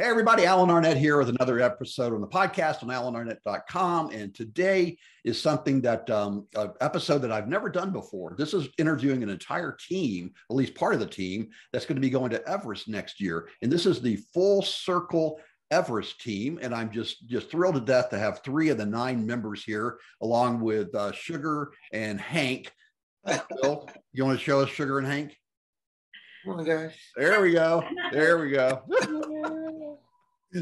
Hey, everybody, Alan Arnette here with another episode on the podcast on alanarnette.com. And today is something that, um, an episode that I've never done before. This is interviewing an entire team, at least part of the team, that's going to be going to Everest next year. And this is the Full Circle Everest team. And I'm just, just thrilled to death to have three of the nine members here, along with uh, Sugar and Hank. Phil, you want to show us Sugar and Hank? Oh my gosh. There we go. There we go.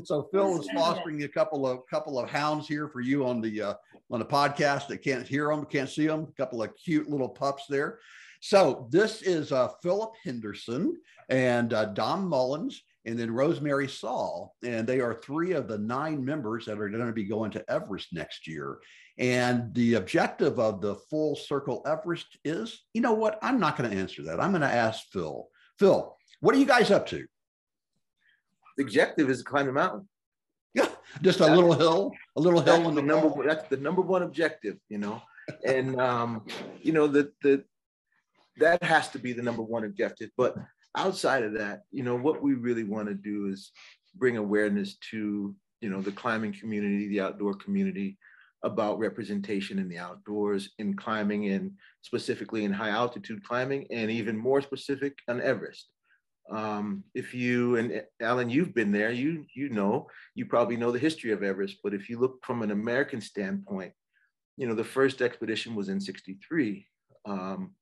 so Phil is fostering a couple of couple of hounds here for you on the uh, on the podcast that can't hear them, can't see them. A couple of cute little pups there. So this is uh, Philip Henderson and uh, Dom Mullins and then Rosemary Saal. And they are three of the nine members that are going to be going to Everest next year. And the objective of the full circle Everest is, you know what? I'm not going to answer that. I'm going to ask Phil. Phil, what are you guys up to? The objective is to climb the mountain. Yeah, just a that's, little hill, a little hill in the, the number. Wall. That's the number one objective, you know, and um, you know that the that has to be the number one objective. But outside of that, you know, what we really want to do is bring awareness to you know the climbing community, the outdoor community, about representation in the outdoors, in climbing, and specifically in high altitude climbing, and even more specific on Everest. Um, if you and Alan, you've been there, you you know, you probably know the history of Everest. But if you look from an American standpoint, you know, the first expedition was in '63, um,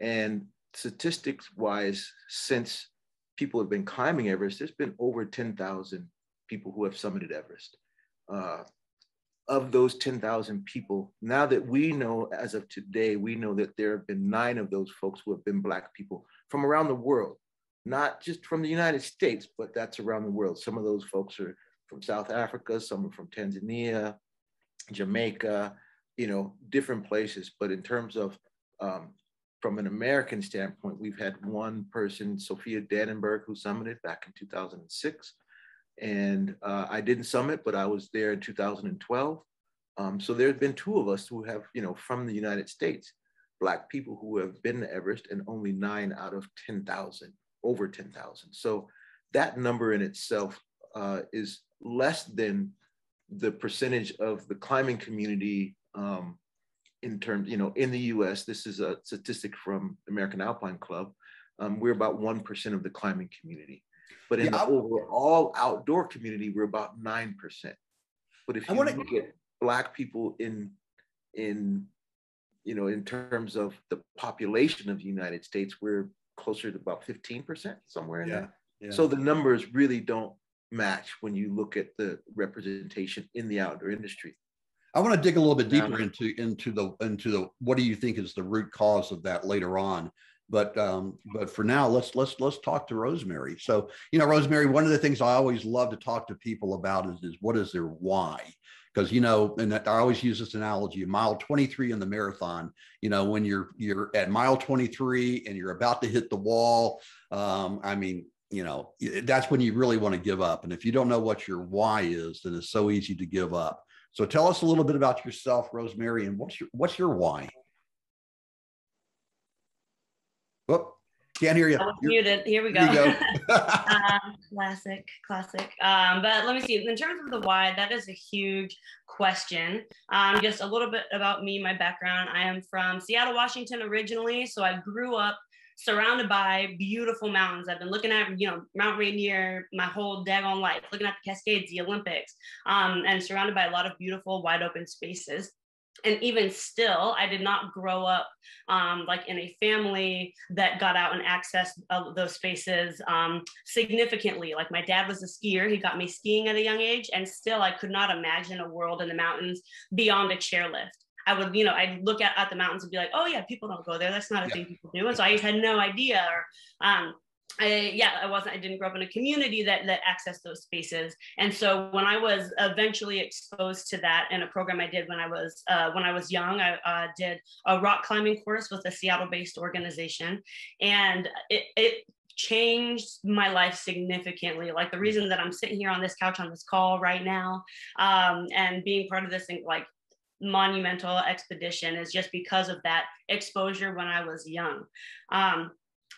and statistics wise, since people have been climbing Everest, there's been over 10,000 people who have summited Everest. Uh, of those 10,000 people, now that we know as of today, we know that there have been nine of those folks who have been Black people from around the world, not just from the United States, but that's around the world. Some of those folks are from South Africa, some are from Tanzania, Jamaica, you know, different places. But in terms of, um, from an American standpoint, we've had one person, Sophia Danenberg, who summited back in 2006. And uh, I didn't summit, but I was there in 2012. Um, so there have been two of us who have, you know, from the United States, Black people who have been to Everest and only nine out of 10,000, over 10,000. So that number in itself uh, is less than the percentage of the climbing community um, in terms, you know, in the US, this is a statistic from American Alpine Club. Um, we're about 1% of the climbing community. But in yeah, the overall outdoor community, we're about 9%. But if you wanna, look at Black people in, in, you know, in terms of the population of the United States, we're closer to about 15%, somewhere in yeah, there. Yeah. So the numbers really don't match when you look at the representation in the outdoor industry. I want to dig a little bit deeper into into the into the what do you think is the root cause of that later on but um, but for now let's let's let's talk to rosemary so you know rosemary one of the things i always love to talk to people about is, is what is their why because you know and i always use this analogy mile 23 in the marathon you know when you're you're at mile 23 and you're about to hit the wall um, i mean you know that's when you really want to give up. And if you don't know what your why is then it's so easy to give up. So tell us a little bit about yourself rosemary and what's your what's your why? Oh, can't hear you. I was muted. Here we go. Here go. um, classic, classic. Um, but let me see. In terms of the why, that is a huge question. Um, just a little bit about me, my background. I am from Seattle, Washington originally. So I grew up surrounded by beautiful mountains. I've been looking at, you know, Mount Rainier my whole daggone life, looking at the Cascades, the Olympics, um, and surrounded by a lot of beautiful, wide open spaces and even still i did not grow up um, like in a family that got out and accessed uh, those spaces um, significantly like my dad was a skier he got me skiing at a young age and still i could not imagine a world in the mountains beyond a chairlift I would, you know, I'd look at, at the mountains and be like, oh yeah, people don't go there. That's not a yeah. thing people do. And so I just had no idea. Or um, I, yeah, I wasn't, I didn't grow up in a community that, that accessed those spaces. And so when I was eventually exposed to that in a program I did when I was, uh, when I was young, I uh, did a rock climbing course with a Seattle based organization. And it, it changed my life significantly. Like the reason that I'm sitting here on this couch on this call right now um, and being part of this like monumental expedition is just because of that exposure when I was young. Um,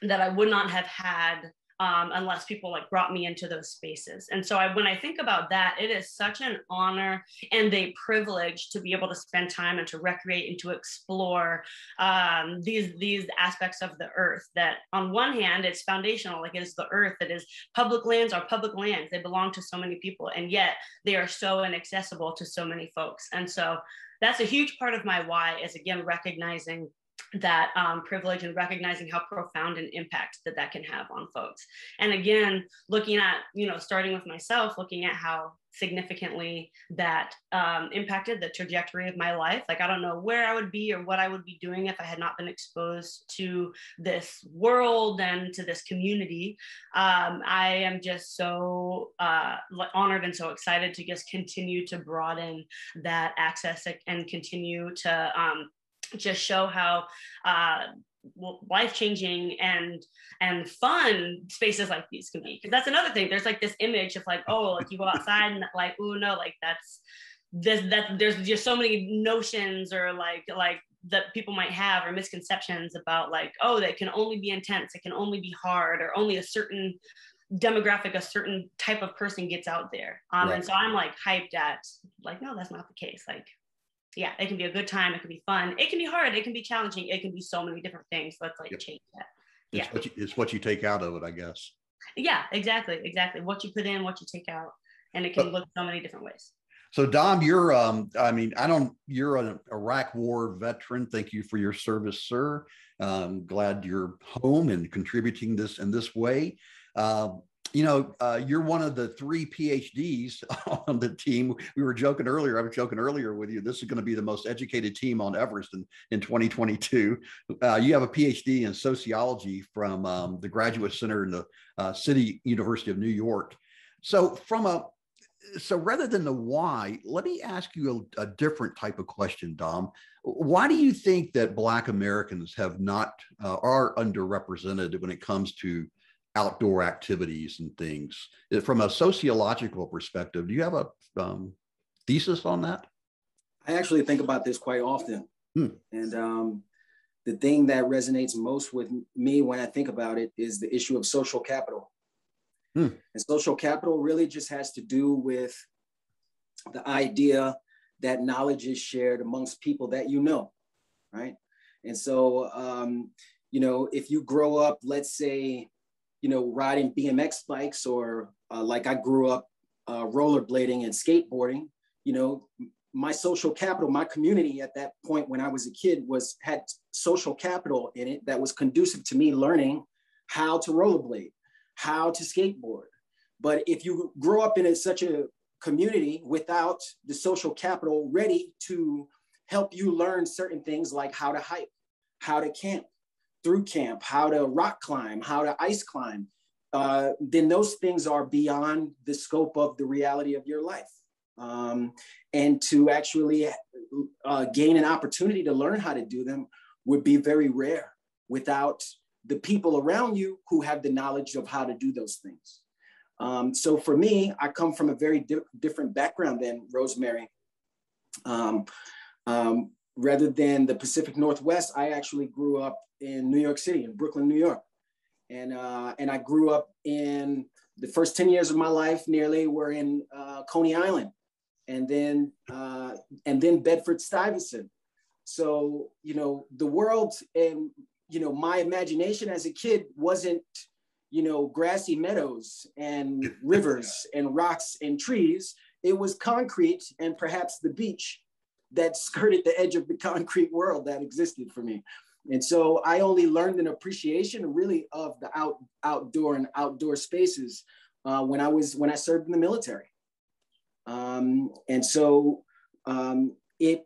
that I would not have had um, unless people like brought me into those spaces. And so I, when I think about that, it is such an honor and a privilege to be able to spend time and to recreate and to explore um, these these aspects of the earth. That on one hand, it's foundational, like it is the earth. That is public lands are public lands. They belong to so many people, and yet they are so inaccessible to so many folks. And so that's a huge part of my why is again recognizing that um, privilege and recognizing how profound an impact that that can have on folks. And again looking at you know starting with myself looking at how significantly that um, impacted the trajectory of my life. Like i don't know where i would be or what i would be doing if i had not been exposed to this world and to this community. Um, i am just so uh, honored and so excited to just continue to broaden that access and continue to um, just show how uh, life changing and and fun spaces like these can be. Because that's another thing. There's like this image of like, oh, like you go outside and like, oh no, like that's this that there's just so many notions or like like that people might have or misconceptions about like, oh, that can only be intense, it can only be hard, or only a certain demographic, a certain type of person gets out there. Um, right. And so I'm like hyped at like, no, that's not the case. Like yeah, it can be a good time. It can be fun. It can be hard. It can be challenging. It can be so many different things. Let's like yep. change that. It's yeah. What you, it's what you take out of it, I guess. Yeah, exactly. Exactly. What you put in, what you take out. And it can look so many different ways. So Dom, you're um, I mean, I don't you're an Iraq war veteran. Thank you for your service, sir. Um, glad you're home and contributing this in this way. Uh, you know, uh, you're one of the three PhDs on the team. We were joking earlier. I was joking earlier with you. This is going to be the most educated team on Everest in, in 2022. Uh, you have a PhD in sociology from um, the Graduate Center in the uh, City University of New York. So, from a so rather than the why, let me ask you a, a different type of question, Dom. Why do you think that Black Americans have not uh, are underrepresented when it comes to outdoor activities and things. From a sociological perspective, do you have a um, thesis on that? I actually think about this quite often. Hmm. And um, the thing that resonates most with me when I think about it is the issue of social capital. Hmm. And social capital really just has to do with the idea that knowledge is shared amongst people that you know, right? And so, um, you know, if you grow up, let's say, you know, riding BMX bikes or uh, like I grew up uh, rollerblading and skateboarding, you know, my social capital, my community at that point when I was a kid was had social capital in it that was conducive to me learning how to rollerblade, how to skateboard. But if you grow up in a, such a community without the social capital ready to help you learn certain things like how to hike, how to camp, through camp, how to rock climb, how to ice climb, uh, then those things are beyond the scope of the reality of your life. Um, and to actually uh, gain an opportunity to learn how to do them would be very rare without the people around you who have the knowledge of how to do those things. Um, so for me, I come from a very di different background than Rosemary. Um, um, rather than the Pacific Northwest, I actually grew up in New York City, in Brooklyn, New York. And, uh, and I grew up in the first 10 years of my life nearly were in uh, Coney Island and then, uh, and then Bedford Stuyvesant. So, you know, the world and, you know, my imagination as a kid wasn't, you know, grassy meadows and rivers and rocks and trees. It was concrete and perhaps the beach that skirted the edge of the concrete world that existed for me. And so I only learned an appreciation really of the out, outdoor and outdoor spaces uh, when I was when I served in the military. Um, and so um, it,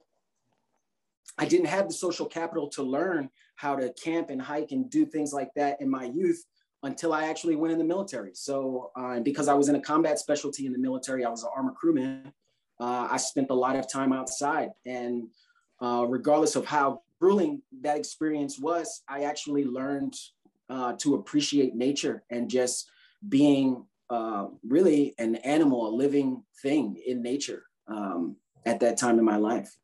I didn't have the social capital to learn how to camp and hike and do things like that in my youth until I actually went in the military. So uh, because I was in a combat specialty in the military, I was an armor crewman. Uh, I spent a lot of time outside and uh, regardless of how grueling that experience was, I actually learned uh, to appreciate nature and just being uh, really an animal, a living thing in nature um, at that time in my life.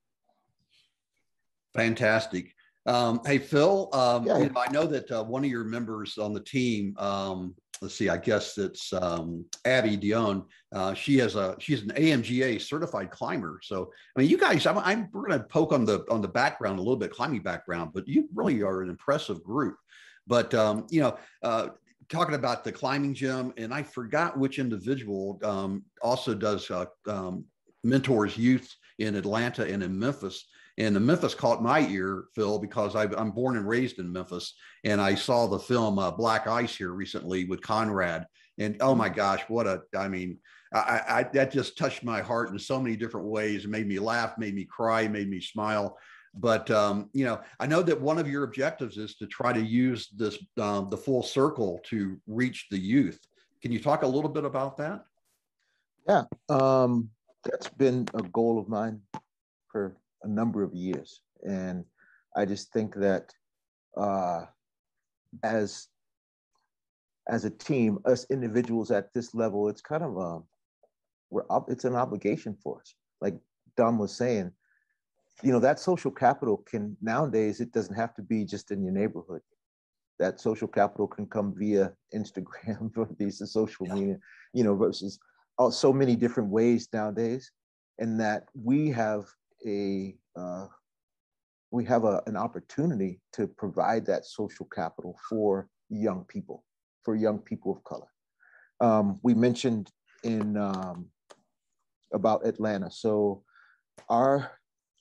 Fantastic. Um, hey, Phil, um, yeah. you know, I know that uh, one of your members on the team, um, let's see, I guess it's um, Abby Dione. Uh, she has a she's an AMGA certified climber. So I mean, you guys, I'm, I'm we're going to poke on the on the background a little bit, climbing background, but you really are an impressive group. But um, you know, uh, talking about the climbing gym, and I forgot which individual um, also does uh, um, mentors youth in Atlanta and in Memphis. And the Memphis caught my ear, Phil, because I, am born and raised in Memphis, and I saw the film uh, Black Ice here recently with Conrad. And oh my gosh, what a! I mean, I, I, that just touched my heart in so many different ways. It made me laugh, made me cry, made me smile. But um, you know, I know that one of your objectives is to try to use this um, the full circle to reach the youth. Can you talk a little bit about that? Yeah, um, that's been a goal of mine for a number of years. And I just think that uh, as as a team, us individuals at this level, it's kind of a um, we're up, it's an obligation for us. Like Dom was saying, you know, that social capital can nowadays it doesn't have to be just in your neighborhood. That social capital can come via Instagram, or these social media, you know, versus so many different ways nowadays, and that we have a uh, we have a, an opportunity to provide that social capital for young people, for young people of color. Um, we mentioned in um, about Atlanta. So our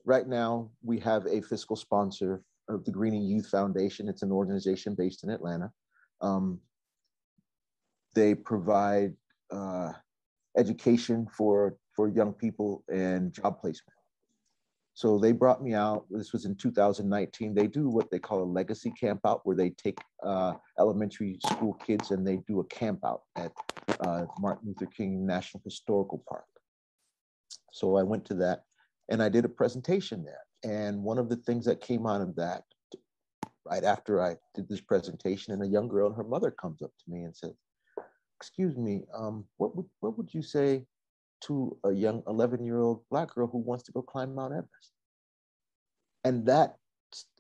right now we have a fiscal sponsor of the Greening Youth Foundation. It's an organization based in Atlanta. Um, they provide uh, education for for young people and job placement. So they brought me out. This was in 2019. They do what they call a legacy camp out, where they take uh, elementary school kids and they do a camp out at uh, Martin Luther King National Historical Park. So I went to that and I did a presentation there. And one of the things that came out of that, right after I did this presentation, and a young girl and her mother comes up to me and says, "Excuse me, um, what would what would you say to a young 11 year old black girl who wants to go climb Mount Everest. And that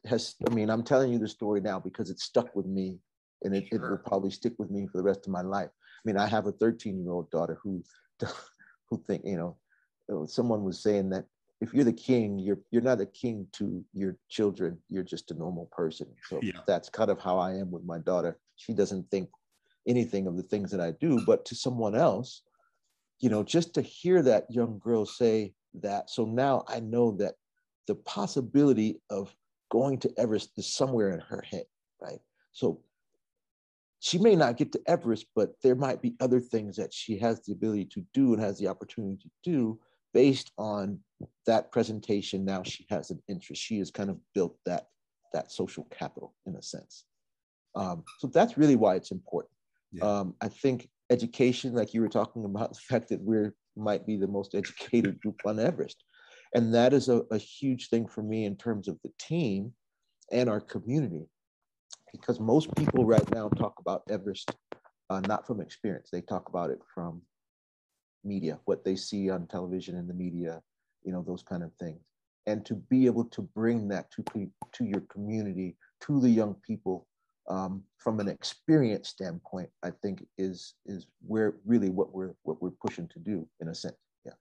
has, I mean, I'm telling you the story now because it stuck with me and it, sure. it will probably stick with me for the rest of my life. I mean, I have a 13 year old daughter who, who think, you know, oh, someone was saying that if you're the king, you're you're not a king to your children. You're just a normal person. So yeah. that's kind of how I am with my daughter. She doesn't think anything of the things that I do, but to someone else, you know, just to hear that young girl say that. So now I know that the possibility of going to Everest is somewhere in her head, right? So she may not get to Everest, but there might be other things that she has the ability to do and has the opportunity to do based on that presentation. Now she has an interest. She has kind of built that that social capital in a sense. Um, so that's really why it's important. Yeah. Um, I think education, like you were talking about the fact that we might be the most educated group on Everest. And that is a, a huge thing for me in terms of the team and our community. Because most people right now talk about Everest uh, not from experience, they talk about it from media, what they see on television and the media, you know, those kind of things. And to be able to bring that to, to your community, to the young people um, from an experience standpoint, I think is is where really what we're what we're pushing to do in a sense. Yeah.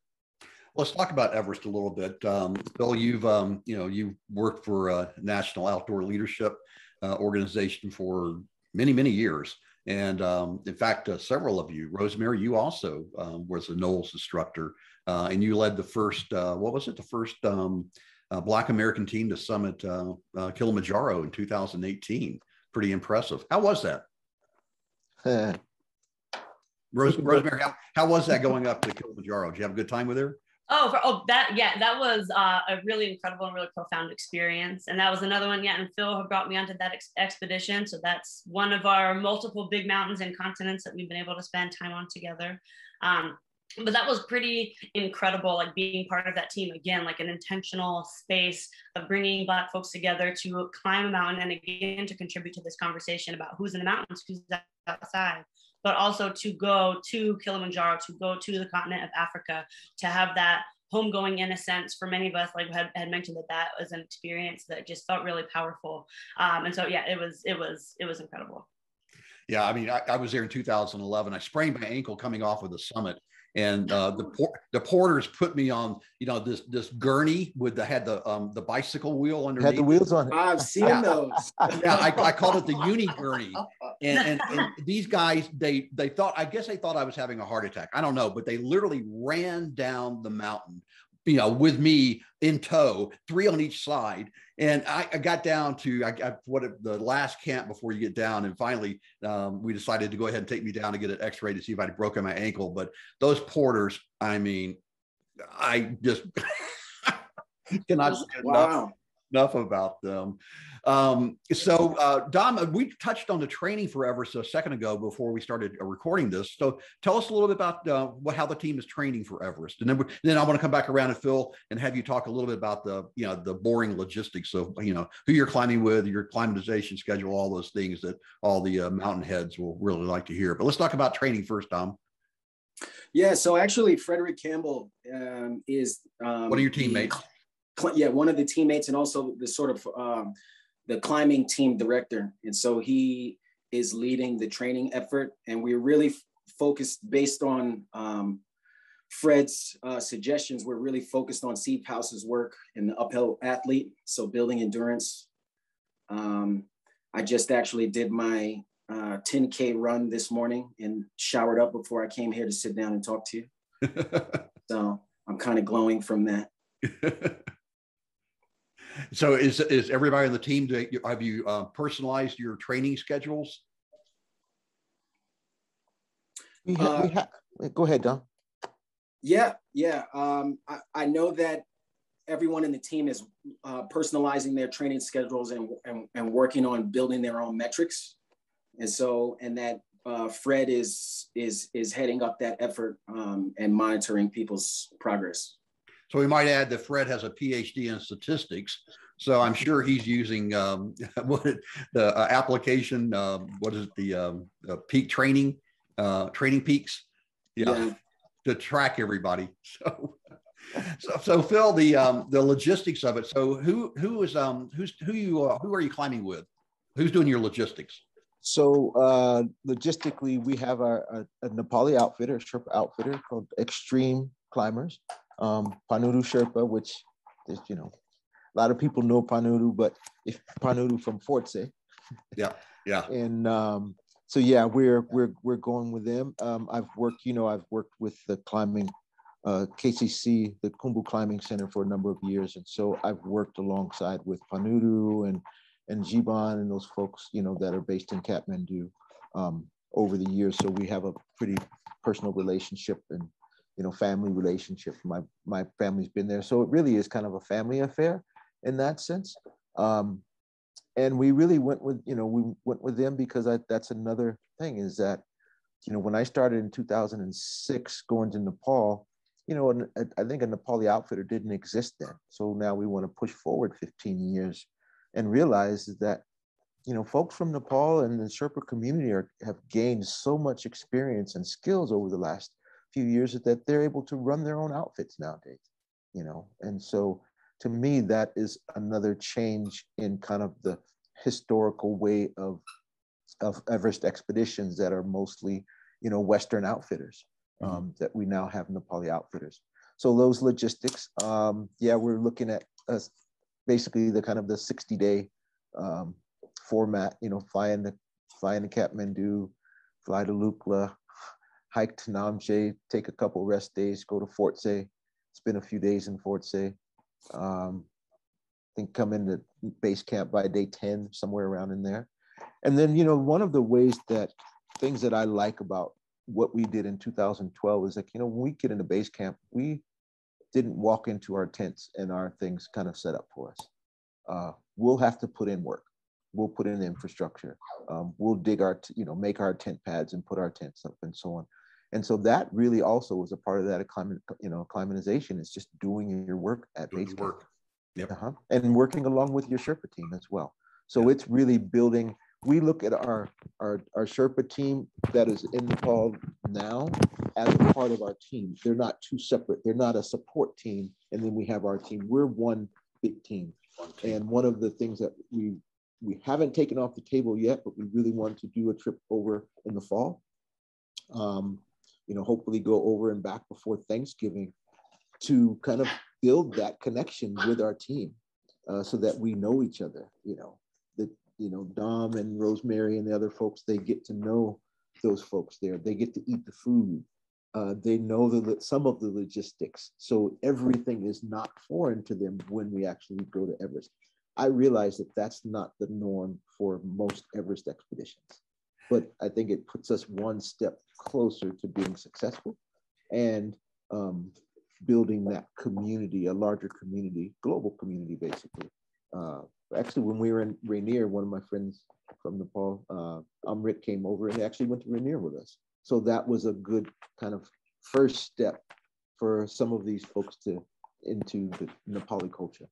Let's talk about Everest a little bit. Um, Phil, you've um, you know you've worked for a National Outdoor Leadership uh, Organization for many many years, and um, in fact, uh, several of you, Rosemary, you also um, was a NOLS instructor, uh, and you led the first uh, what was it? The first um, uh, Black American team to summit uh, Kilimanjaro in 2018 pretty impressive. How was that? Rose, Rosemary, how, how was that going up to Kilimanjaro? Did you have a good time with her? Oh, for, oh, that yeah, that was uh, a really incredible and really profound experience, and that was another one. Yeah, and Phil had brought me onto that ex- expedition, so that's one of our multiple big mountains and continents that we've been able to spend time on together. Um, but that was pretty incredible like being part of that team again like an intentional space of bringing black folks together to climb a mountain and again to contribute to this conversation about who's in the mountains who's outside but also to go to kilimanjaro to go to the continent of africa to have that homegoing in a sense for many of us like had, had mentioned that that was an experience that just felt really powerful. Um, and so yeah it was it was it was incredible. Yeah, I mean, I, I was there in 2011. I sprained my ankle coming off of the summit, and uh, the por- the porters put me on, you know, this this gurney with the had the um the bicycle wheel underneath. Had the wheels on. I've seen Yeah. those. yeah, I, I called it the uni gurney. And, and, and these guys, they they thought, I guess they thought I was having a heart attack. I don't know, but they literally ran down the mountain, you know, with me in tow, three on each side. And I, I got down to I, I, what the last camp before you get down, and finally um, we decided to go ahead and take me down to get an X-ray to see if I'd broken my ankle. But those porters, I mean, I just cannot say enough Wow. Enough about them. Um, so, uh, Dom, we touched on the training for Everest a second ago before we started uh, recording this. So, tell us a little bit about uh, what how the team is training for Everest, and then we, then I want to come back around and Phil and have you talk a little bit about the you know the boring logistics of you know who you're climbing with, your climatization schedule, all those things that all the uh, mountain heads will really like to hear. But let's talk about training first, Dom. Yeah. So actually, Frederick Campbell um, is um, What are your teammates? cl- yeah, one of the teammates, and also the sort of um, the climbing team director. And so he is leading the training effort, and we're really f- focused based on um, Fred's uh, suggestions. We're really focused on Steve House's work in the uphill athlete, so building endurance. Um, I just actually did my uh, 10K run this morning and showered up before I came here to sit down and talk to you. So I'm kind of glowing from that. so, is is everybody on the team? do- Have you uh, personalized your training schedules? We ha- we ha- go ahead, Dom. Yeah, yeah. Um, I, I know that everyone in the team is uh, personalizing their training schedules and, and, and working on building their own metrics. And so, and that uh, Fred is is is heading up that effort um, and monitoring people's progress. So we might add that Fred has a PhD in statistics. So I'm sure he's using um, what it- the uh, application. Um, what is it? The um, uh, peak training, uh, training peaks. Yeah, to track everybody. So, so, so Phil, the um, the logistics of it. So who who is um who's who you uh, who are you climbing with? Who's doing your logistics? So uh, logistically, we have our, a, a Nepali outfitter, a Sherpa outfitter called Xtreme Climbers. Um, Panudu Sherpa, which is, you know, a lot of people know Panuru, but if Panudu from Phortse. Yeah, yeah. And um, so yeah, we're we're we're going with them. Um, I've worked, you know, I've worked with the climbing uh, KCC, the Khumbu Climbing Center, for a number of years, and so I've worked alongside with Panuru and and Jiban and those folks, you know, that are based in Kathmandu um, over the years. So we have a pretty personal relationship and you know family relationship. My my family's been there, so it really is kind of a family affair in that sense. Um, and we really went with you know we went with them because I, that's another thing is that you know when I started in 2006 going to Nepal, you know, I think a Nepali outfitter didn't exist then. So now we want to push forward 15 years and realize that you know folks from Nepal and the Sherpa community are, have gained so much experience and skills over the last few years that they're able to run their own outfits nowadays. You know, and so to me that is another change in kind of the historical way of of Everest expeditions that are mostly you know Western outfitters um, that we now have Nepali outfitters. So those logistics, um, yeah, we're looking at uh, basically the kind of the 60 day um, format, you know, fly in the fly into Kathmandu, fly to Lukla, hike to Namche, take a couple rest days, go to Phortse, spend a few days in Phortse. Um, I think come into base camp by day 10, somewhere around in there. And then, you know, one of the ways that things that I like about what we did in 2012 is like, you know, when we get into base camp, we didn't walk into our tents and our things kind of set up for us. Uh, we'll have to put in work. We'll put in infrastructure. Um, we'll dig our, you know, make our tent pads and put our tents up and so on. And so that really also was a part of that acclimat, you know, acclimatization is just doing your work at Doing base work. Yep. Uh-huh. And working along with your Sherpa team as well. So it's really building. We look at our, our our Sherpa team that is in Nepal now as a part of our team. They're not two separate. They're not a support team, and then we have our team. We're one big team. And one of the things that we we haven't taken off the table yet, but we really want to do a trip over in the fall. Um, you know, hopefully go over and back before Thanksgiving to kind of build that connection with our team uh, so that we know each other. You know, that, you know, Dom and Rosemary and the other folks, they get to know those folks there. They get to eat the food. Uh, they know the, some of the logistics. So everything is not foreign to them when we actually go to Everest. I realize that that's not the norm for most Everest expeditions, but I think it puts us one step closer to being successful and um, building that community, a larger community, global community, basically. Uh, actually, when we were in Rainier, one of my friends from Nepal, uh, Amrit came over and actually went to Rainier with us. So that was a good kind of first step for some of these folks to into the Nepali culture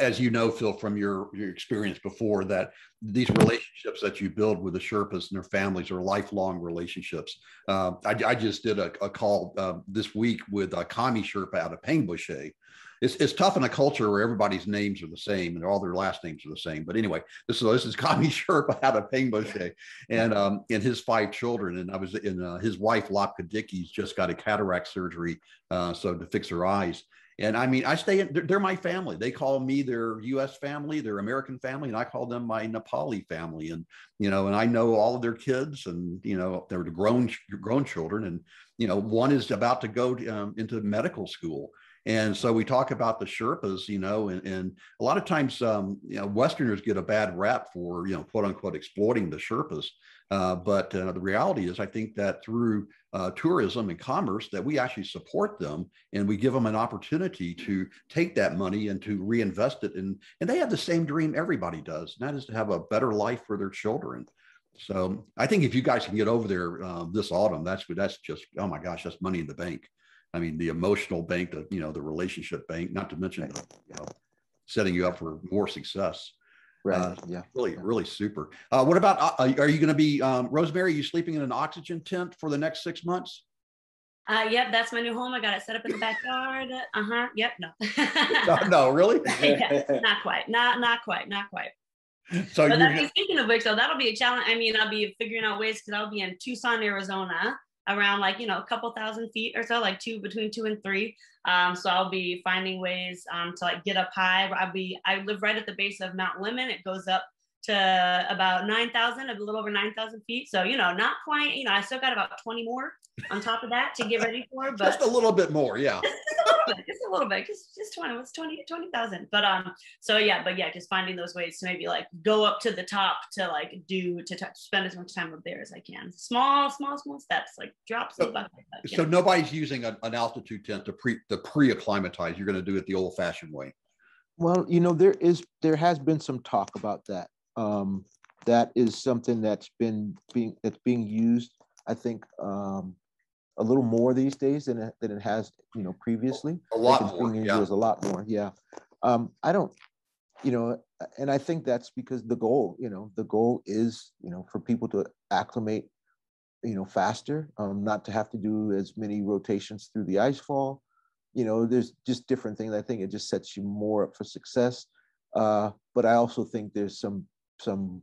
as you know, Phil, from your, your experience before, that these relationships that you build with the Sherpas and their families are lifelong relationships. Uh, I, I, just did a, a call uh, this week with a Kami Sherpa out of Pangboche. It's, it's tough in a culture where everybody's names are the same and all their last names are the same. But anyway, this is this is Kami Sherpa out of Pangboche and um, and his five children. And I was in uh, his wife Lapka Dickey's just got a cataract surgery, uh, so to fix her eyes. And I mean, I stay in, they're, they're, my family. They call me their US family, their American family, and I call them my Nepali family. And, you know, and I know all of their kids and, you know, they're the grown, grown children. And, you know, one is about to go um, into medical school. And so we talk about the Sherpas, you know, and, and a lot of times, um, you know, Westerners get a bad rap for, you know, quote unquote, exploiting the Sherpas. Uh, but uh, the reality is, I think that through uh, tourism and commerce, that we actually support them and we give them an opportunity to take that money and to reinvest it. In, and they have the same dream everybody does, and that is to have a better life for their children. So I think if you guys can get over there uh, this autumn, that's that's just oh my gosh, that's money in the bank. I mean, the emotional bank, the you know, the relationship bank, not to mention the, you know, setting you up for more success. Right. Uh, yeah. Really, yeah. really super. Uh, what about, uh, are you going to be, um, Rosemary, are you sleeping in an oxygen tent for the next six months? Uh, yep, that's my new home. I got it set up in the backyard. Uh huh. Yep. No. no. no, really? yeah, not quite. Not not quite. Not quite. So but you're... speaking of which, though, that'll be a challenge. I mean, I'll be figuring out ways because I'll be in Tucson, Arizona, around like you know a couple thousand feet or so, like two between two and three. Um, so I'll be finding ways um, to like get up high. I'll be I live right at the base of Mount Lemmon. It goes up to about 9,000, a little over 9,000 feet. So, you know, not quite, you know, I still got about 20 more on top of that to get ready for, but just a little bit more. Yeah. just, a little bit, just a little bit, just, just 20, what's 20, 20,000. But, um, so yeah, but yeah, just finding those ways to maybe like go up to the top to like do, to t- spend as much time up there as I can. Small, small, small steps, like drops. So, so nobody's using a, an altitude tent to pre, to pre-acclimatize. You're going to do it the old fashioned way. Well, you know, there is, there has been some talk about that um, that is something that's been being that's being used. I think um, a little more these days than it, than it has, you know, previously. A lot more. Yeah. a lot more. Yeah. Um, I don't, you know, and I think that's because the goal, you know, the goal is, you know, for people to acclimate, you know, faster, um, not to have to do as many rotations through the ice fall. You know, there's just different things. I think it just sets you more up for success. Uh, but I also think there's some some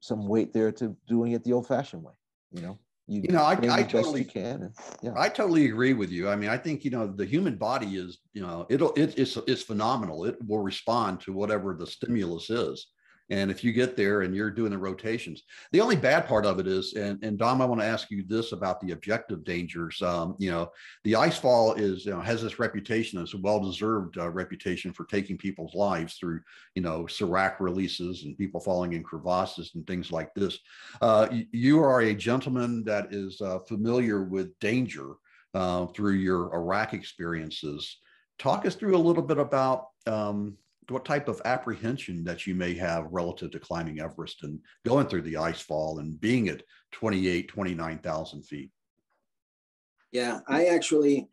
some weight there to doing it the old fashioned way you know? You, you know i, I totally can and, yeah. I totally agree with you. I mean i think you know the human body is you know it'll it, it's it's phenomenal. It will respond to whatever the stimulus is and if you get there and you're doing the rotations, the only bad part of it is, and, and Dom, I want to ask you this about the objective dangers. Um, you know, the ice fall is, you know, has this reputation, a well-deserved uh, reputation for taking people's lives through, you know, Serac releases and people falling in crevasses and things like this. Uh, you are a gentleman that is uh, familiar with danger uh, through your Iraq experiences. Talk us through a little bit about um, what type of apprehension that you may have relative to climbing Everest and going through the ice fall and being at 28, 29,000 feet? Yeah, I actually,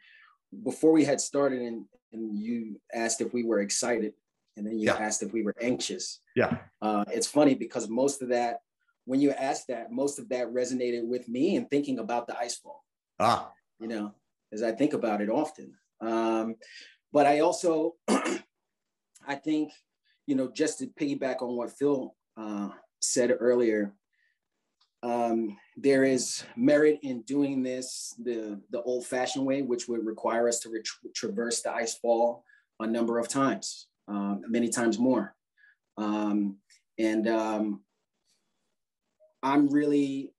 before we had started and, and you asked if we were excited and then you yeah. asked if we were anxious. Yeah. Uh, it's funny because most of that, when you asked that, most of that resonated with me and thinking about the ice fall. Ah. You know, as I think about it often. Um, but I also I think you know, just to piggyback on what Phil uh, said earlier, um, there is merit in doing this the, the old fashioned way, which would require us to tra- traverse the ice fall a number of times, um, many times more. Um, and um, I'm really,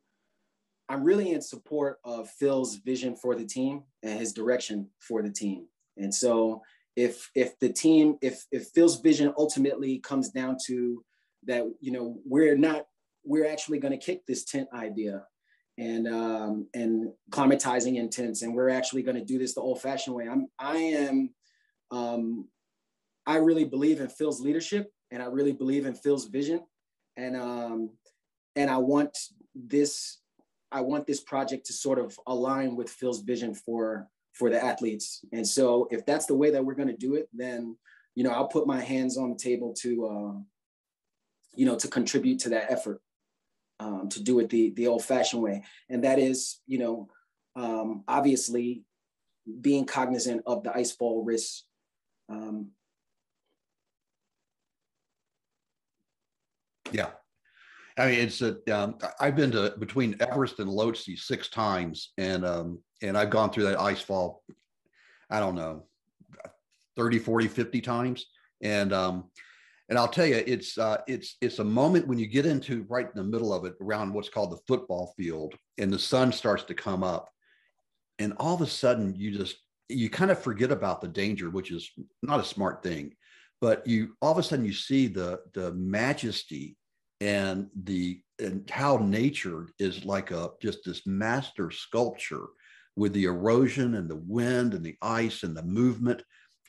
I'm really in support of Phil's vision for the team and his direction for the team. And so if if the team, if if Phil's vision ultimately comes down to that, you know, we're not we're actually going to kick this tent idea and um, and climatizing in tents, and we're actually going to do this the old-fashioned way. I'm I am um, I really believe in Phil's leadership, and I really believe in Phil's vision, and um, and I want this I want this project to sort of align with Phil's vision for for the athletes. And so if that's the way that we're going to do it, then you know I'll put my hands on the table to uh, you know to contribute to that effort um, to do it the, the old fashioned way. And that is, you know, um, obviously being cognizant of the ice fall risks. Um, yeah. I mean, it's a, um, I've been to between Everest and Lhotse six times and, um, and I've gone through that ice fall, I don't know, 30, 40, 50 times. And, um, and I'll tell you, it's uh, it's it's a moment when you get into right in the middle of it, around what's called the football field, and the sun starts to come up, and all of a sudden you just you kind of forget about the danger, which is not a smart thing, but you all of a sudden you see the the majesty and the and how nature is like a just this master sculpture with the erosion and the wind and the ice and the movement.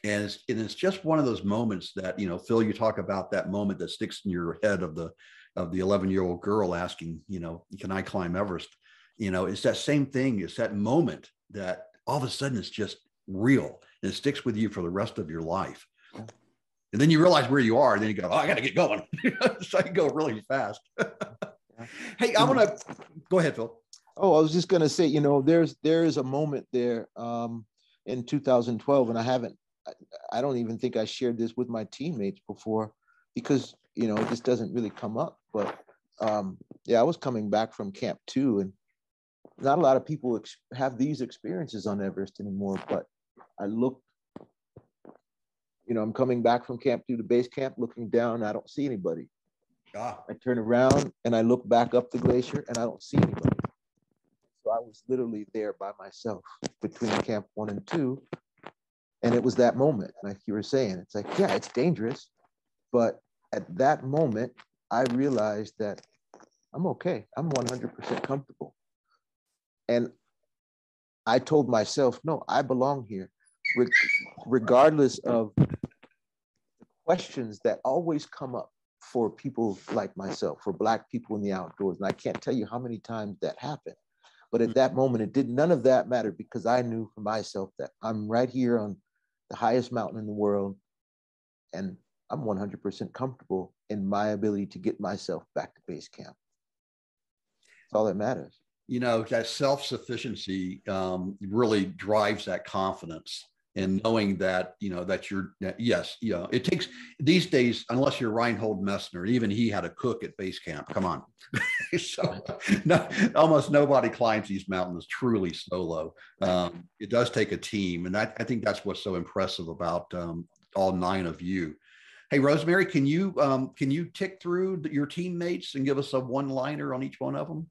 And it's, and it's just one of those moments that you know phil you talk about that moment that sticks in your head of the of the 11 year old girl asking you know can i climb everest? You know it's that same thing it's that moment that all of a sudden it's just real and it sticks with you for the rest of your life and then you realize where you are and then you go oh, i gotta get going so you go really fast hey i want to go ahead phil oh i was just going to say you know there's there is a moment there um in 2012 and i haven't I don't even think I shared this with my teammates before because, you know, this doesn't really come up. But um, yeah, I was coming back from camp two and not a lot of people ex- have these experiences on Everest anymore. But I looked, you know, I'm coming back from camp two to base camp, looking down, I don't see anybody. Ah. I turn around and I look back up the glacier and I don't see anybody. So I was literally there by myself between camp one and two and it was that moment, like you were saying, it's like, yeah, it's dangerous. But at that moment, I realized that I'm okay. I'm 100% comfortable. And I told myself, no, I belong here, Re- regardless of the questions that always come up for people like myself, for Black people in the outdoors. And I can't tell you how many times that happened. But at that moment, it did none of that matter because I knew for myself that I'm right here on the highest mountain in the world, and I'm 100% comfortable in my ability to get myself back to base camp. That's all that matters. You know, that self sufficiency um, really drives that confidence and knowing that you know that you're yes you know it takes these days unless you're Reinhold Messner even he had a cook at base camp come on. So no, almost nobody climbs these mountains truly solo. Um, it does take a team and I, I think that's what's so impressive about um, all nine of you. Hey rosemary can you um, can you tick through your teammates and give us a one liner on each one of them?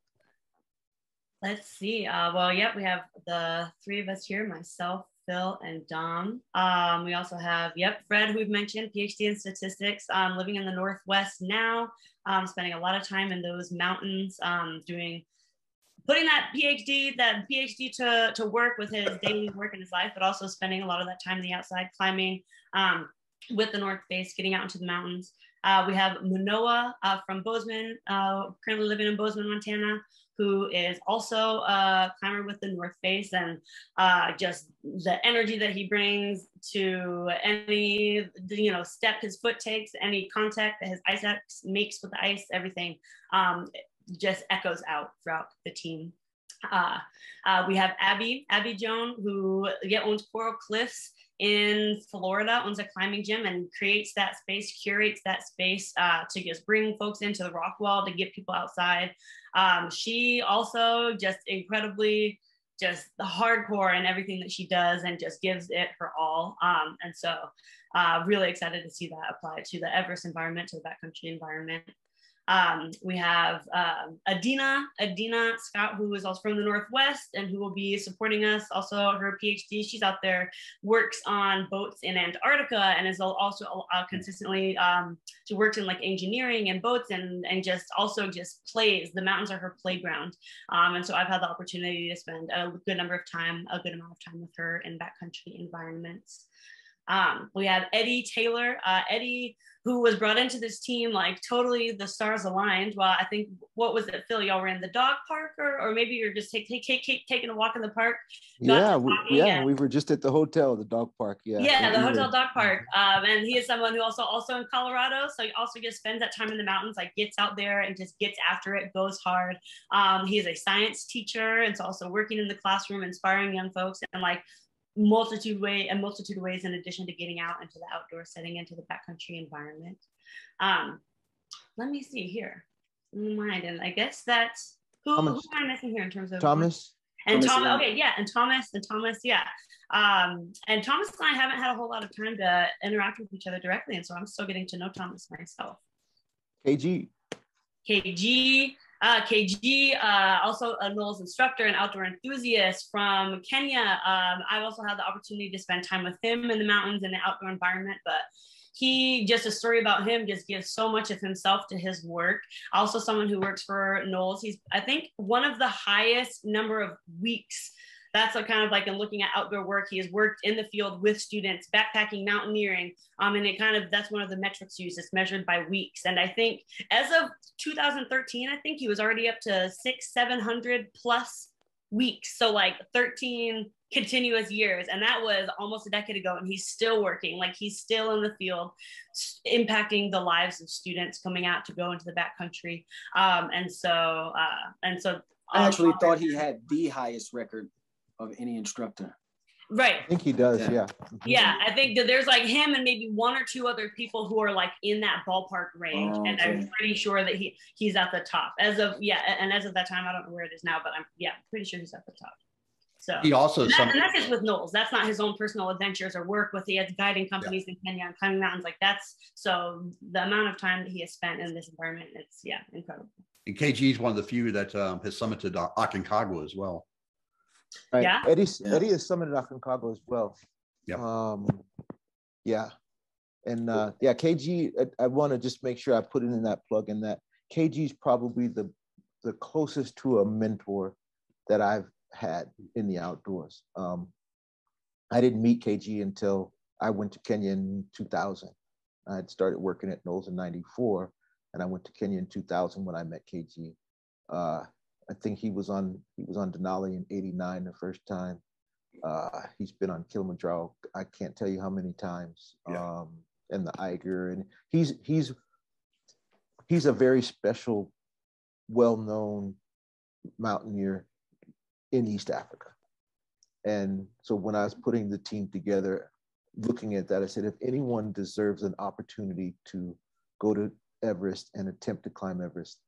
Let's see. Uh, well, yep, we have the three of us here myself, Phil, and Dom. Um, we also have, yep, Fred, who we've mentioned, PhD in statistics, um, living in the Northwest now, um, spending a lot of time in those mountains, um, doing, putting that PhD, that PhD to, to work with his daily work in his life, but also spending a lot of that time in the outside climbing um, with the North Face, getting out into the mountains. Uh, we have Manoah uh, from Bozeman, uh, currently living in Bozeman, Montana who is also a climber with the North Face, and uh, just the energy that he brings to any you know step his foot takes, any contact that his ice axe makes with the ice, everything um, just echoes out throughout the team. Uh, uh, we have Abby, Abby Joan, who yeah, owns Coral Cliffs in Florida, owns a climbing gym and creates that space, curates that space uh, to just bring folks into the rock wall to get people outside. Um, she also just incredibly just the hardcore and everything that she does and just gives it her all. Um, and so uh, really excited to see that apply to the Everest environment, to the backcountry environment. Um, we have um, Adina, Adina Scott, who is also from the Northwest and who will be supporting us. Also, her PhD, she's out there, works on boats in Antarctica and is also uh, consistently, um, she works in like engineering and boats and, and just also just plays. The mountains are her playground. Um, and so I've had the opportunity to spend a good number of time, a good amount of time with her in backcountry environments. Um, we have Eddie Taylor. Uh, Eddie, who was brought into this team, like totally the stars aligned. Well, I think what was it, Phil? Y'all were in the dog park, or, or maybe you're just take, take, take, taking a walk in the park. Yeah, we, yeah, and, we were just at the hotel, the dog park. Yeah, yeah, the hotel dog park. Um, and he is someone who also also in Colorado, so he also just spends that time in the mountains, like gets out there and just gets after it, goes hard. Um, he is a science teacher, and so also working in the classroom, inspiring young folks, and like multitude way a multitude of ways in addition to getting out into the outdoor setting into the backcountry environment. Um let me see here. Mind and i guess that's who, who am i missing here in terms of thomas. And thomas, thomas okay yeah and thomas and thomas yeah. Um and thomas and i haven't had a whole lot of time to interact with each other directly and so i'm still getting to know thomas myself. Kg kg uh, KG, uh, also a NOLS instructor and outdoor enthusiast from Kenya. Um, I've also had the opportunity to spend time with him in the mountains and the outdoor environment, but he just a story about him just gives so much of himself to his work also someone who works for NOLS, he's i think one of the highest number of weeks that's a kind of like in looking at outdoor work. He has worked in the field with students, backpacking, mountaineering. Um, and it kind of, that's one of the metrics used. It's measured by weeks. And I think as of 2013, I think he was already up to six, 700 plus weeks. So like 13 continuous years. And that was almost a decade ago. And he's still working, like he's still in the field, impacting the lives of students coming out to go into the backcountry. Um, and so, uh, and so I actually um, thought he had the highest record of any instructor. Right. I think he does. Yeah. Yeah. yeah. I think that there's like him and maybe one or two other people who are like in that ballpark range, oh, and I'm pretty sure that he he's at the top as of yeah. And as of that time, I don't know where it is now, but I'm yeah pretty sure he's at the top. So he also and, some, and that's just with NOLS. That's not his own personal adventures or work with. He has guiding companies yeah. in Kenya and climbing mountains. Like that's so the amount of time that he has spent in this environment. It's yeah incredible. And KG is one of the few that um, has summited Aconcagua as well. Right. Yeah. Eddie, yeah. Eddie is summoned in Aconcagua as well. Yeah. Um, yeah. And uh, yeah, KG, I, I want to just make sure I put it in that plug in that KG is probably the the closest to a mentor that I've had in the outdoors. Um, I didn't meet KG until I went to Kenya in 2000. I had started working at NOLS in 94, and I went to Kenya in 2000 when I met KG. Uh, I think he was on he was on Denali in '89 the first time. Uh, he's been on Kilimanjaro. I can't tell you how many times. Yeah. Um, and the Eiger, and he's he's he's a very special, well-known mountaineer in East Africa. And so when I was putting the team together, looking at that, I said, if anyone deserves an opportunity to go to Everest and attempt to climb Everest,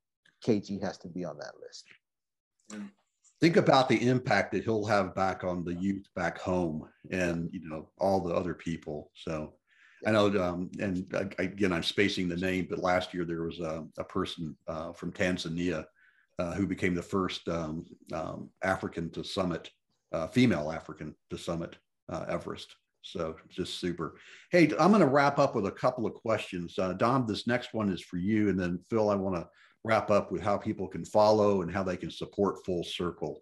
KG has to be on that list. Think about the impact that he'll have back on the youth back home and, you know, all the other people. So I know, um, and again, I'm spacing the name, but last year there was a, a person uh, from Tanzania uh, who became the first um, um, African to summit, uh, female African to summit uh, Everest. So just super. Hey, I'm going to wrap up with a couple of questions. Uh, Dom, this next one is for you. And then Phil, I want to wrap up with how people can follow and how they can support Full Circle.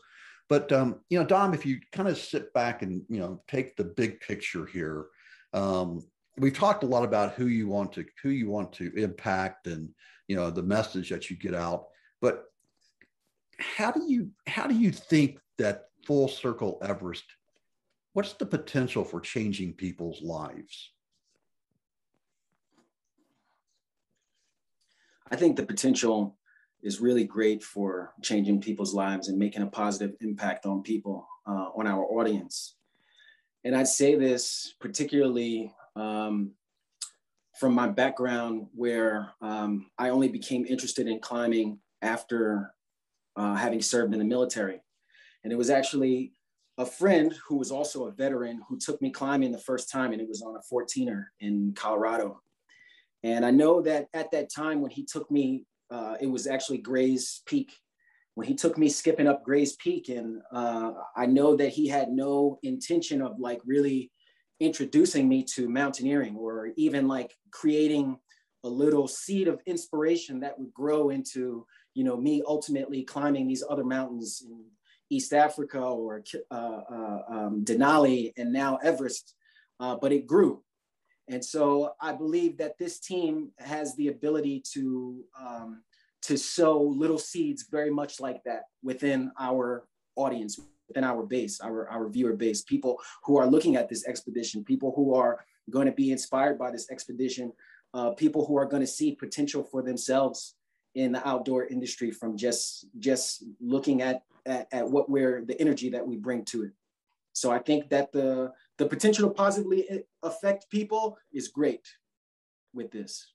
But um, you know, Dom, if you kind of sit back and you know take the big picture here, um, we've talked a lot about who you want to who you want to impact and you know the message that you get out. But how do you how do you think that Full Circle Everest? What's the potential for changing people's lives? I think the potential is really great for changing people's lives and making a positive impact on people, uh, on our audience. And I'd say this particularly um, from my background, where um, I only became interested in climbing after uh, having served in the military. And it was actually a friend who was also a veteran who took me climbing the first time, and it was on a 14er in Colorado. And I know that at that time when he took me, uh, it was actually Gray's Peak. When he took me skipping up Gray's Peak, and uh, I know that he had no intention of like really introducing me to mountaineering or even like creating a little seed of inspiration that would grow into you know me ultimately climbing these other mountains in East Africa or uh, uh, um, Denali and now Everest, uh, but it grew. And so I believe that this team has the ability to, um, to sow little seeds very much like that within our audience, within our base, our, our viewer base, people who are looking at this expedition, people who are going to be inspired by this expedition, uh, people who are going to see potential for themselves in the outdoor industry from just just looking at, at, at what we're the energy that we bring to it. So I think that the the potential to positively affect people is great with this.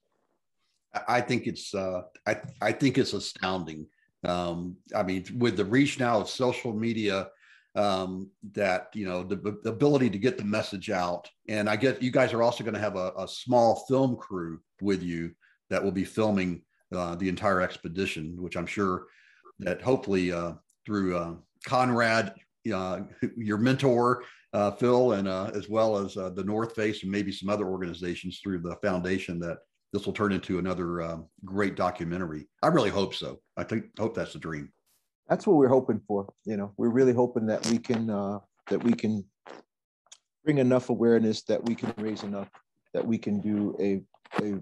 I think it's uh, I I think it's astounding. Um, I mean, with the reach now of social media, um, that you know the, the, ability to get the message out, and I get you guys are also going to have a, a, small film crew with you that will be filming uh, the entire expedition, which I'm sure that hopefully uh, through uh, Conrad, uh, your mentor, uh, Phil, and uh, as well as the North Face and maybe some other organizations through the foundation that this will turn into another um, great documentary. I really hope so. I think hope that's the dream. That's what we're hoping for. You know, we're really hoping that we can that we can bring enough awareness that we can raise enough that we can do a a,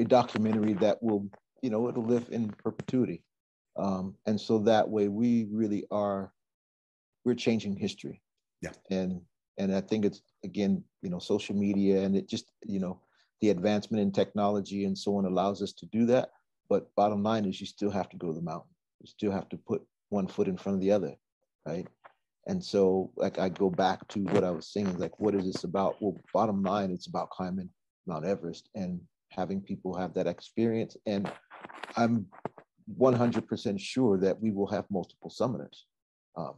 a documentary that will you know, it'll live in perpetuity. Um, and so that way we really are, we're changing history. Yeah. And, and I think it's, again, you know, social media and it just, you know, the advancement in technology and so on allows us to do that. But bottom line is you still have to go to the mountain. You still have to put one foot in front of the other, right? And so like I go back to what I was saying, like, what is this about? Well, bottom line, it's about climbing Mount Everest and having people have that experience and I'm 100% sure that we will have multiple summoners. Um,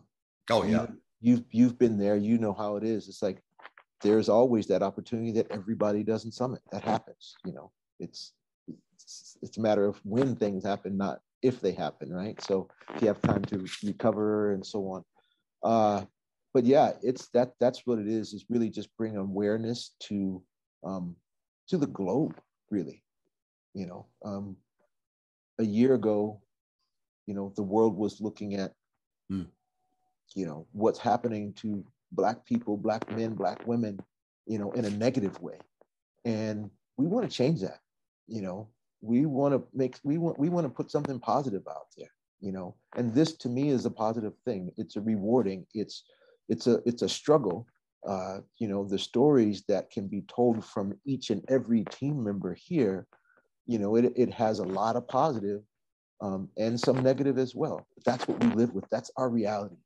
oh yeah, you've you've been there. You know how it is. It's like there's always that opportunity that everybody doesn't summit. That happens. You know, it's it's, it's a matter of when things happen, not if they happen, right? So if you have time to recover and so on. Uh, but yeah, it's that that's what it is. Is really just bring awareness to um, to the globe, really. You know, um, a year ago, you know, the world was looking at, mm. You know, what's happening to Black people, Black men, Black women, you know, in a negative way. And we want to change that, you know, we want to make, we want, we want to put something positive out there, you know, and this to me is a positive thing. It's a rewarding, it's, it's a, it's a struggle. Uh, you know, the stories that can be told from each and every team member here you know, it, it has a lot of positive, um, and some negative as well. That's what we live with. That's our reality.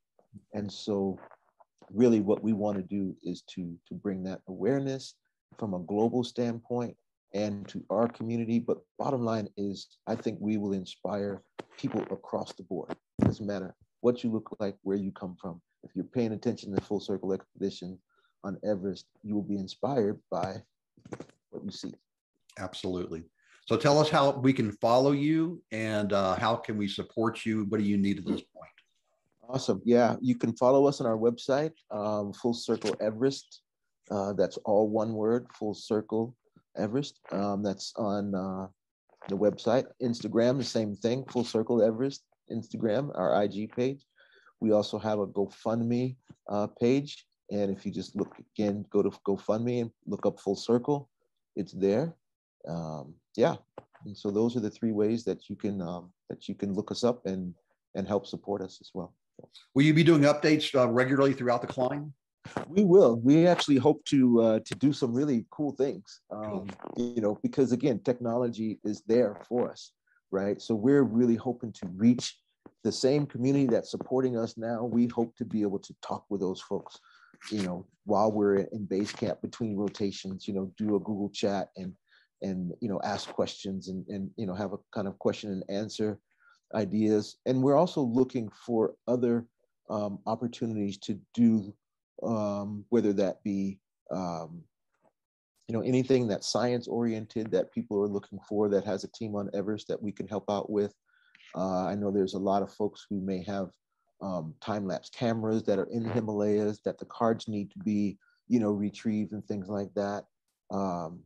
And so really what we want to do is to, to bring that awareness from a global standpoint and to our community. But bottom line is, I think we will inspire people across the board. It doesn't matter what you look like, where you come from. If you're paying attention to Full Circle Expedition on Everest, you will be inspired by what you see. Absolutely. So tell us how we can follow you and uh, how can we support you? What do you need at this point? Awesome. Yeah, you can follow us on our website, um, Full Circle Everest. Uh, that's all one word, Full Circle Everest. Um, that's on uh, the website. Instagram, the same thing, Full Circle Everest. Instagram, our IG page. We also have a GoFundMe uh, page. And if you just look again, go to GoFundMe and look up Full Circle, it's there. Um, yeah and so those are the three ways that you can um, that you can look us up and and help support us as well will you be doing updates uh, regularly throughout the climb? We will. We actually hope to uh, to do some really cool things um, you know because again technology is there for us right? So we're really hoping to reach the same community that's supporting us now. We hope to be able to talk with those folks you know, while we're in base camp between rotations, you know, do a Google chat and and you know ask questions and and you know have a kind of question and answer ideas. And we're also looking for other um, opportunities to do um, whether that be um, you know anything that's science oriented that people are looking for that has a team on Everest that we can help out with. Uh, I know there's a lot of folks who may have um, time lapse cameras that are in the Himalayas that the cards need to be you know retrieved and things like that. Um,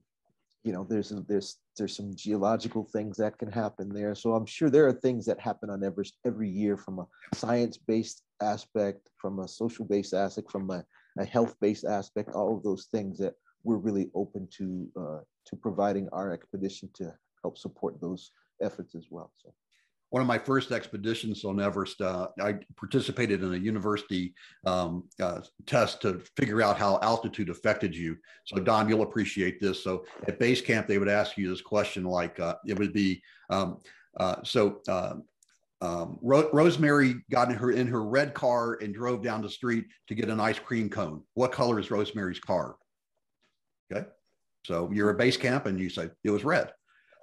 you know there's there's there's some geological things that can happen there. So I'm sure there are things that happen on every every year from a science based aspect, from a social based aspect, from a, a health based aspect, all of those things that we're really open to uh, to providing our expedition to help support those efforts as well. So one of my first expeditions on Everest, uh, I participated in a university um, uh, test to figure out how altitude affected you. So, Dom, you'll appreciate this. So, at base camp, they would ask you this question like uh, it would be um, uh, so. Uh, um, Ro- Rosemary got in her in her red car and drove down the street to get an ice cream cone. What color is Rosemary's car? Okay, so you're at base camp and you say it was red.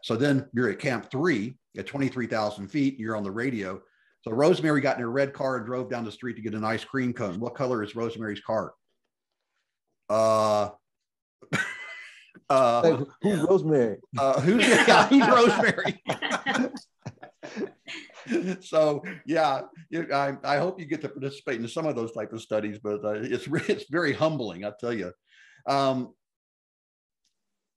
So then you're at camp three at 23,000 feet. You're on the radio. So Rosemary got in her red car and drove down the street to get an ice cream cone. What color is Rosemary's car? Uh, uh, who's Rosemary? Uh, who's, yeah, who's Rosemary? so yeah, I, I hope you get to participate in some of those type of studies, but uh, it's it's very humbling, I tell you. Um,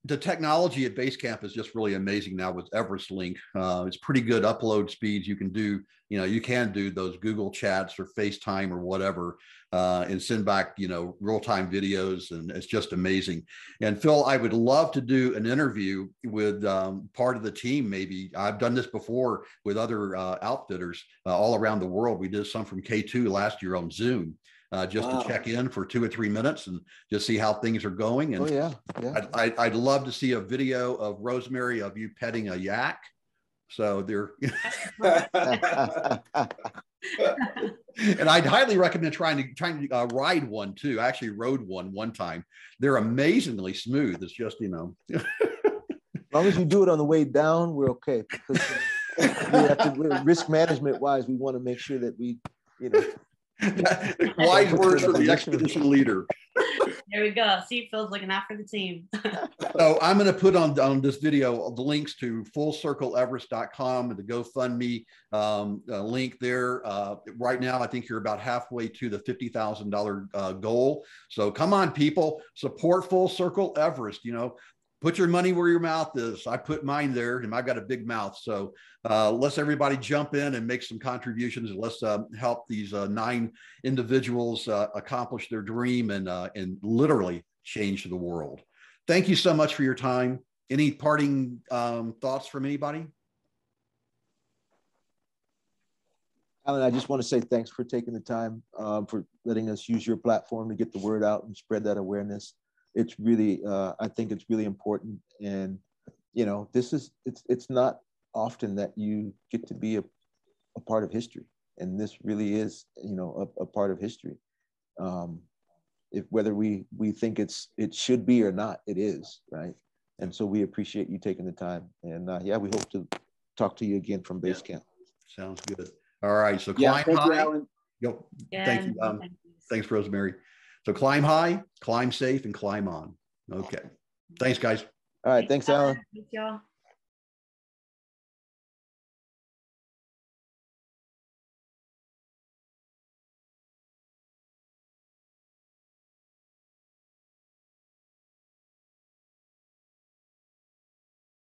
the technology at Basecamp is just really amazing now with Everest Link. Uh, it's pretty good upload speeds. You can do, you know, you can do those Google chats or FaceTime or whatever, uh, and send back, you know, real time videos, and it's just amazing. And Phil, I would love to do an interview with um, part of the team. Maybe I've done this before with other uh, outfitters uh, all around the world. We did some from K2 last year on Zoom uh, just wow. to check in for two or three minutes and just see how things are going. And oh, yeah, yeah. I'd, I'd, I'd love to see a video of Rosemary of you petting a yak. So they're, and I'd highly recommend trying to trying to uh, ride one too. I actually rode one one time. They're amazingly smooth. It's just you know. as long as you do it on the way down, we're okay. Because we have to, risk management wise, we want to make sure that we, you know, Wise words from the expedition leader. There we go. See, Phil's looking after the team. so I'm going to put on, on this video the links to fullcircleeverest.com and the GoFundMe um, uh, link there. Uh, right now, I think you're about halfway to the $50,000 uh, goal. So come on, people, support Full Circle Everest. You know, put your money where your mouth is. I put mine there, and I've got a big mouth. So uh, let's everybody jump in and make some contributions, and let's uh, help these uh, nine individuals uh, accomplish their dream and uh, and literally change the world. Thank you so much for your time. Any parting um, thoughts from anybody? Alan, I just want to say thanks for taking the time um, for letting us use your platform to get the word out and spread that awareness it's really uh, I think it's really important. And you know, this is it's it's not often that you get to be a, a part of history, and this really is you know a, a part of history. Um, if whether we we think it's it should be or not, it is right. And so we appreciate you taking the time. And uh, yeah, we hope to talk to you again from base camp. Sounds good. All right. So climb yeah, high. You, Alan. Yep. Yeah, thank you. Um, thanks, Rosemary. So climb high, climb safe, and climb on. Okay. Thanks, guys. All right. Thanks, Alan. Thanks, y'all.